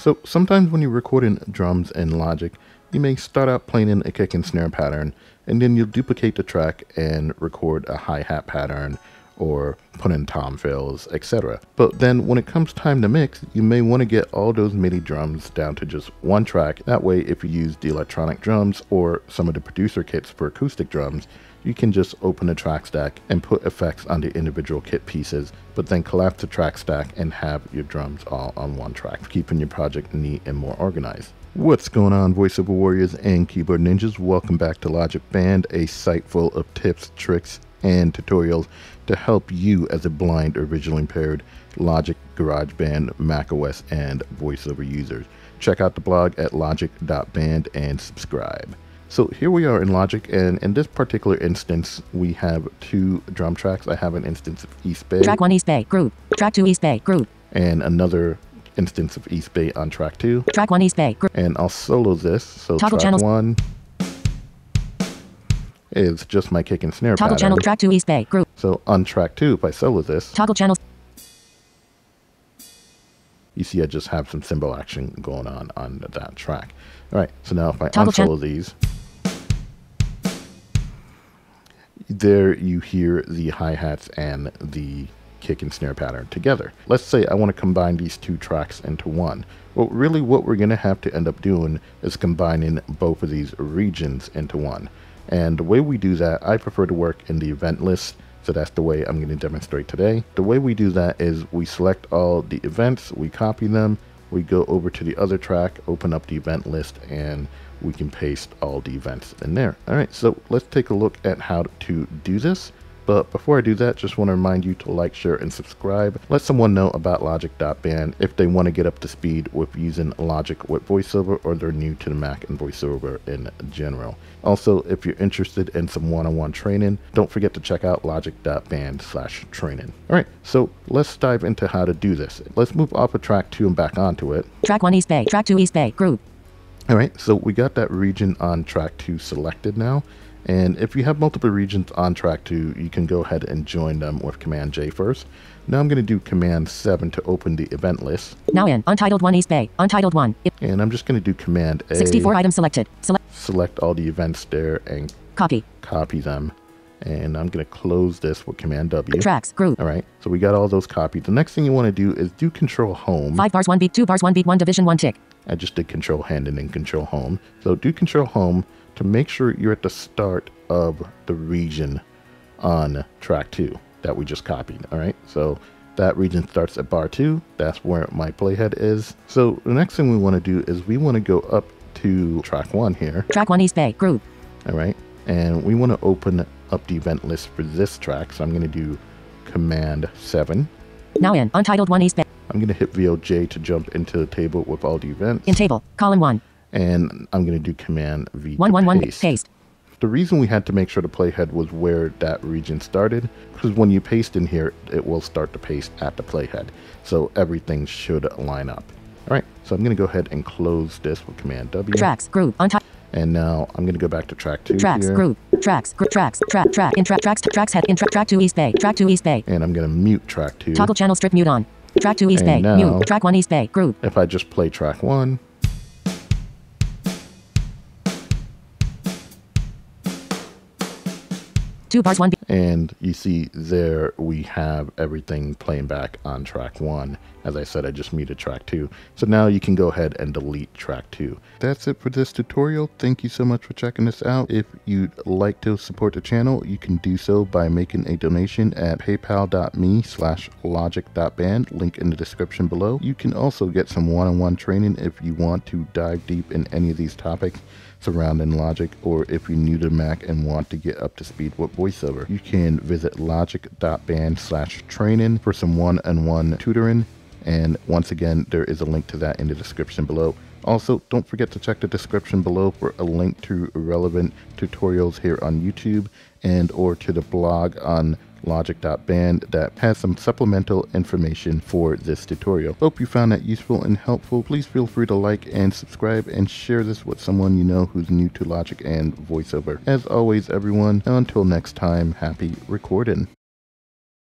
So sometimes when you're recording drums in Logic, you may start out playing in a kick and snare pattern, and then you'll duplicate the track and record a hi-hat pattern or put in tom fills, etc. But then when it comes time to mix, you may want to get all those MIDI drums down to just one track. That way, if you use the electronic drums or some of the producer kits for acoustic drums, you can just open the track stack and put effects on the individual kit pieces, but then collapse the track stack and have your drums all on one track, keeping your project neat and more organized. What's going on, voiceover warriors and keyboard ninjas? Welcome back to Logic Band, a site full of tips, tricks, and tutorials to help you as a blind or visually impaired Logic, GarageBand, macOS, and voiceover users. Check out the blog at logic.band and subscribe. So here we are in Logic, and in this particular instance, we have two drum tracks. I have an instance of East Bay. Track 1 East Bay, group. Track 2 East Bay, group. And another instance of East Bay on track 2. Track 1 East Bay, group. And I'll solo this. So Toggle track channels. 1 is just my kick and snare Toggle pattern. channel, track 2 East Bay, group. So on track 2, if I solo this, Toggle channels, you see I just have some cymbal action going on on that track. All right, so now if I Toggle unsolo these, there you hear the hi-hats and the kick and snare pattern together. Let's say I want to combine these two tracks into one. Well, really what we're going to have to end up doing is combining both of these regions into one. And the way we do that, I prefer to work in the event list. So that's the way I'm going to demonstrate today. The way we do that is we select all the events, we copy them, we go over to the other track, open up the event list, and we can paste all the events in there. All right, so let's take a look at how to do this. But before I do that, just want to remind you to like, share, and subscribe. Let someone know about Logic.band if they want to get up to speed with using Logic with VoiceOver or they're new to the Mac and VoiceOver in general. Also, if you're interested in some one-on-one training, don't forget to check out logic.band slash training. All right, so let's dive into how to do this. Let's move off of track two and back onto it. track 1 East Bay, track 2 East Bay, group. All right, so we got that region on track two selected now. And if you have multiple regions on track two, you can go ahead and join them with Command J first. Now I'm going to do Command 7 to open the event list. Now in, Untitled 1 East Bay, Untitled 1. And I'm just going to do Command A, 64 items selected. Select, select all the events there and copy. copy them. And I'm going to close this with Command W. Tracks, group. All right, so we got all those copied. The next thing you want to do is do Control Home. 5 bars, 1 beat, 2 bars, 1 beat, 1 division, 1 tick. I just did control hand and then control home. So do control home to make sure you're at the start of the region on track two that we just copied. All right. So that region starts at bar two. That's where my playhead is. So the next thing we want to do is we want to go up to track one here. Track 1 East Bay, group. All right. And we want to open up the event list for this track. So I'm going to do command seven. Now in, Untitled 1 East Bay. I'm going to hit VOJ to jump into the table with all the events. In table, column 1. and I'm going to do Command V. to 111, paste. paste. The reason we had to make sure the playhead was where that region started, because when you paste in here, it will start to paste at the playhead. So everything should line up. All right, so I'm going to go ahead and close this with Command W. Tracks, group. Untitled. And now I'm going to go back to track two Tracks, here, group. Tracks, group. Tracks, track, track. In track, tracks, tracks, head. In track, track 2 East Bay. Track 2 East Bay. and I'm going to mute track two. Toggle channel strip mute on. Track 2 East And Bay, now- mute. Track 1 East Bay, group. If I just play track one, Two bars, one beat. And you see there we have everything playing back on track one. As I said, I just muted track two. So now you can go ahead and delete track two. That's it for this tutorial. Thank you so much for checking this out. If you'd like to support the channel, you can do so by making a donation at paypal.me slash logic.band, link in the description below. You can also get some one-on-one training if you want to dive deep in any of these topics surrounding Logic, or if you're new to Mac and want to get up to speed with VoiceOver, you can visit logic.band slash training for some one-on-one tutoring. And once again, there is a link to that in the description below. Also, don't forget to check the description below for a link to relevant tutorials here on YouTube and or to the blog on logic.band that has some supplemental information for this tutorial. Hope you found that useful and helpful. Please feel free to like and subscribe and share this with someone you know who's new to Logic and VoiceOver. As always, everyone, until next time, happy recording.